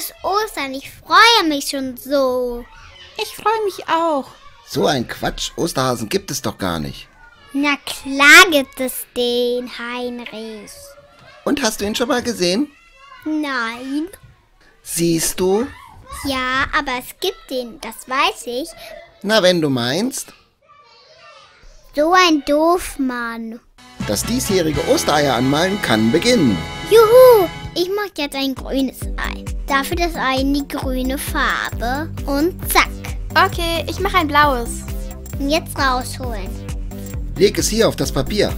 ist Ostern. Ich freue mich schon so. Ich freue mich auch. So ein Quatsch. Osterhasen gibt es doch gar nicht. Na klar gibt es den, Heinrich. Und hast du ihn schon mal gesehen? Nein. Siehst du? Ja, aber es gibt den, das weiß ich. Na, wenn du meinst. So ein Doofmann. Das diesjährige Ostereier anmalen kann beginnen. Juhu! Ich mache jetzt ein grünes Ei. Dafür das Ei in die grüne Farbe. Und zack. Okay, ich mache ein blaues. Und jetzt rausholen. Leg es hier auf das Papier.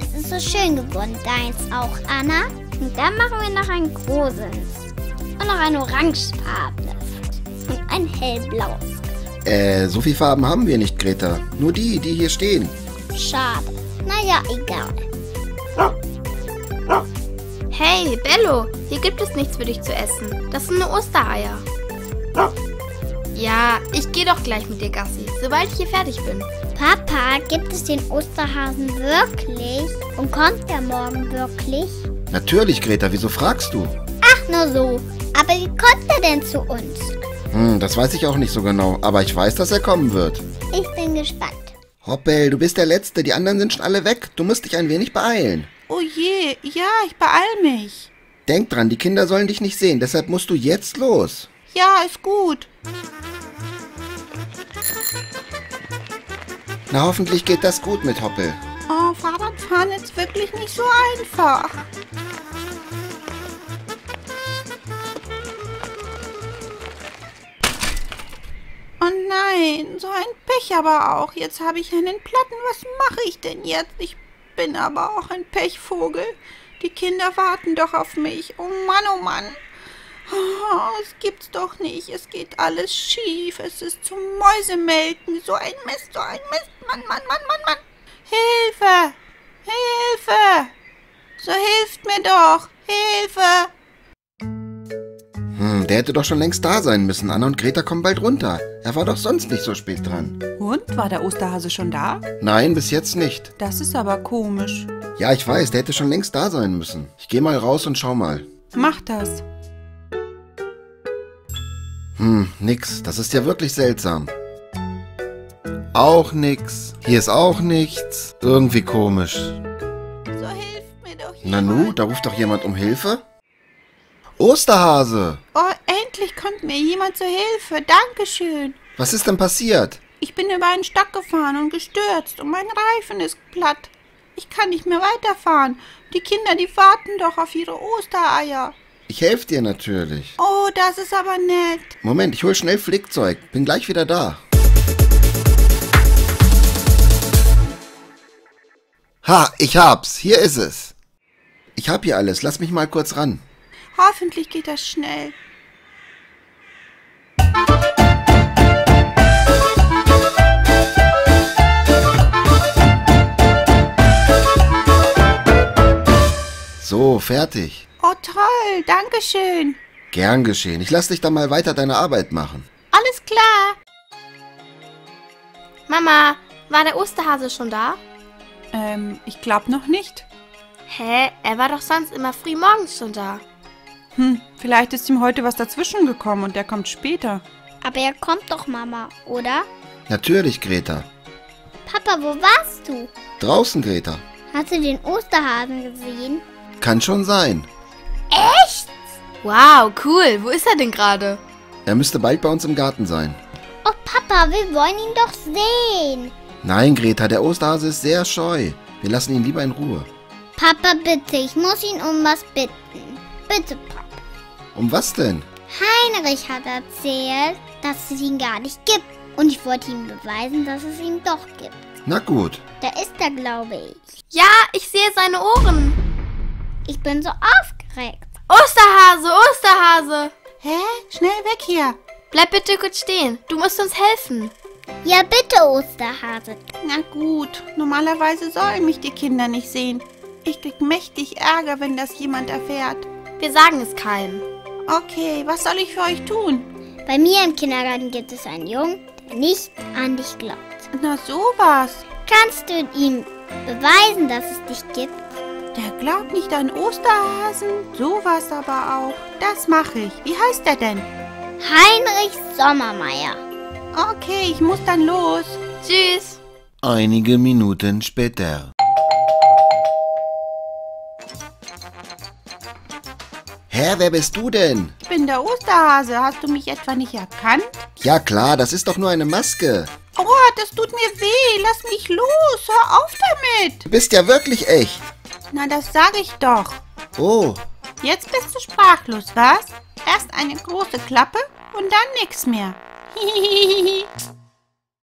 Es ist so schön geworden. Deins auch, Anna. Und dann machen wir noch ein großes. Und noch ein orangefarbenes. Und ein hellblaues. Äh, so viele Farben haben wir nicht, Greta. Nur die, die hier stehen. Schade. Naja, egal. Hey, Bello, hier gibt es nichts für dich zu essen. Das sind nur Ostereier. Ja, ich gehe doch gleich mit dir, Gassi, sobald ich hier fertig bin. Papa, gibt es den Osterhasen wirklich? Und kommt der morgen wirklich? Natürlich, Greta, wieso fragst du? Ach, nur so. Aber wie kommt er denn zu uns? Hm, das weiß ich auch nicht so genau, aber ich weiß, dass er kommen wird. Ich bin gespannt. Hoppel, du bist der Letzte, die anderen sind schon alle weg. Du musst dich ein wenig beeilen. Oh je, ja, ich beeil mich. Denk dran, die Kinder sollen dich nicht sehen, deshalb musst du jetzt los. Ja, ist gut. Na, hoffentlich geht das gut mit Hoppel. Oh, Fahrradfahren ist wirklich nicht so einfach. Oh nein, so ein Pech aber auch. Jetzt habe ich einen Platten. Was mache ich denn jetzt? Ich bin aber auch ein Pechvogel. Die Kinder warten doch auf mich. Oh Mann, oh Mann. Oh, es gibt's doch nicht. Es geht alles schief. Es ist zum Mäusemelken. So ein Mist, so ein Mist. Mann, Mann, Mann, Mann, Mann. Hilfe! Hilfe! So hilft mir doch! Hilfe! Hm, der hätte doch schon längst da sein müssen. Anna und Greta kommen bald runter. Er war doch sonst nicht so spät dran. Und war der Osterhase schon da? Nein, bis jetzt nicht. Das ist aber komisch. Ja, ich weiß, der hätte schon längst da sein müssen. Ich gehe mal raus und schau mal. Mach das. Hm, nix. Das ist ja wirklich seltsam. Auch nix. Hier ist auch nichts. Irgendwie komisch. So hilft mir doch Nanu, jemand. da ruft doch jemand um Hilfe? Osterhase! Oh, endlich kommt mir jemand zur Hilfe. Dankeschön. Was ist denn passiert? Ich bin über einen Stock gefahren und gestürzt und mein Reifen ist platt. Ich kann nicht mehr weiterfahren. Die Kinder, die warten doch auf ihre Ostereier. Ich helfe dir natürlich. Oh, das ist aber nett. Moment, ich hol schnell Flickzeug. Bin gleich wieder da. Ha, ich hab's. Hier ist es. Ich hab hier alles. Lass mich mal kurz ran. Hoffentlich geht das schnell. So, fertig. Oh, toll. Dankeschön. Gern geschehen. Ich lass dich dann mal weiter deine Arbeit machen. Alles klar. Mama, war der Osterhase schon da? Ähm, ich glaube noch nicht. Hä? Er war doch sonst immer früh morgens schon da. Hm, vielleicht ist ihm heute was dazwischen gekommen und er kommt später. Aber er kommt doch, Mama, oder? Natürlich, Greta. Papa, wo warst du? Draußen, Greta. Hast du den Osterhasen gesehen? Kann schon sein. Echt? Wow, cool. Wo ist er denn gerade? Er müsste bald bei uns im Garten sein. Oh, Papa, wir wollen ihn doch sehen. Nein, Greta, der Osterhase ist sehr scheu. Wir lassen ihn lieber in Ruhe. Papa, bitte, ich muss ihn um was bitten. Bitte, Papa. Um was denn? Heinrich hat erzählt, dass es ihn gar nicht gibt. Und ich wollte ihm beweisen, dass es ihn doch gibt. Na gut. Da ist er, glaube ich. Ja, ich sehe seine Ohren. Ich bin so aufgeregt. Osterhase, Osterhase. Hä? Schnell weg hier. Bleib bitte kurz stehen. Du musst uns helfen. Ja, bitte, Osterhase. Na gut, normalerweise sollen mich die Kinder nicht sehen. Ich krieg mächtig Ärger, wenn das jemand erfährt. Wir sagen es keinem. Okay, was soll ich für euch tun? Bei mir im Kindergarten gibt es einen Jungen, der nicht an dich glaubt. Na sowas. Kannst du ihm beweisen, dass es dich gibt? Der glaubt nicht an Osterhasen? Sowas aber auch. Das mache ich. Wie heißt er denn? Heinrich Sommermeier. Okay, ich muss dann los. Tschüss. Einige Minuten später. Hä, wer bist du denn? Ich bin der Osterhase. Hast du mich etwa nicht erkannt? Ja klar, das ist doch nur eine Maske. Oh, das tut mir weh. Lass mich los. Hör auf damit. Du bist ja wirklich echt. Na, das sage ich doch. Oh, Jetzt bist du sprachlos, was? Erst eine große Klappe und dann nix mehr.